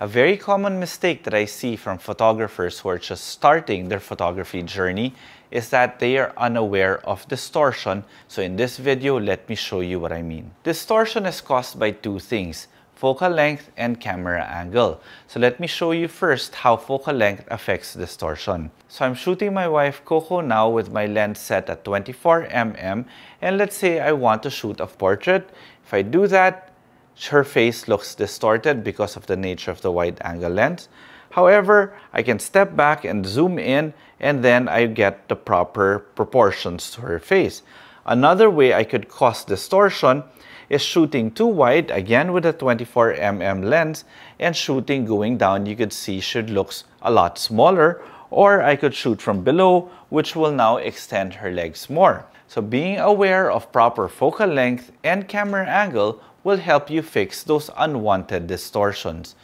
A very common mistake that I see from photographers who are just starting their photography journey is that they are unaware of distortion. So in this video, let me show you what I mean. Distortion is caused by two things, focal length and camera angle. So let me show you first how focal length affects distortion. So I'm shooting my wife Coco now with my lens set at 24mm and let's say I want to shoot a portrait. If I do that, her face looks distorted because of the nature of the wide angle lens. However, I can step back and zoom in and then I get the proper proportions to her face. Another way I could cause distortion is shooting too wide, again with a 24mm lens, and shooting going down, you could see she looks a lot smaller, or I could shoot from below, which will now extend her legs more. So being aware of proper focal length and camera angle will help you fix those unwanted distortions.